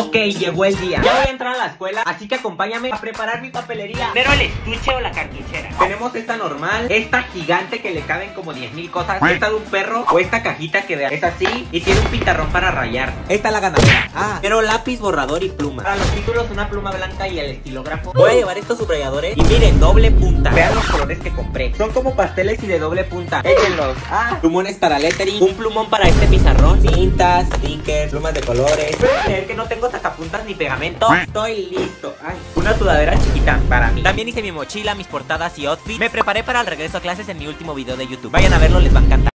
Ok, llegó el día. Ya voy a entrar a la escuela, así que acompáñame a preparar mi papelería. Pero el estuche o la cartuchera. Tenemos esta normal, esta gigante que le caben como 10.000 cosas, esta de un perro o esta cajita que es así y tiene un pintarrón para rayar. Esta es la ganadera. Ah, pero lápiz, borrador y pluma. Para los títulos una pluma blanca y el estilógrafo. Voy a llevar estos subrayadores y miren, doble punta. Vean los que compré. Son como pasteles y de doble punta. Échenlos. Ah, plumones para lettering, un plumón para este pizarrón, cintas, stickers, plumas de colores. ¿Pueden creer que no tengo sacapuntas ni pegamento? Estoy listo. Ay, una sudadera chiquita para mí. También hice mi mochila, mis portadas y outfits. Me preparé para el regreso a clases en mi último video de YouTube. Vayan a verlo, les va a encantar.